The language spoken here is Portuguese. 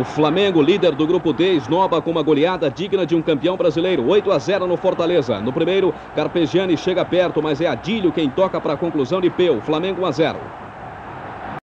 O Flamengo, líder do grupo D, esnoba com uma goleada digna de um campeão brasileiro. 8 a 0 no Fortaleza. No primeiro, Carpegiani chega perto, mas é Adílio quem toca para a conclusão de Peu. Flamengo 1 a 0.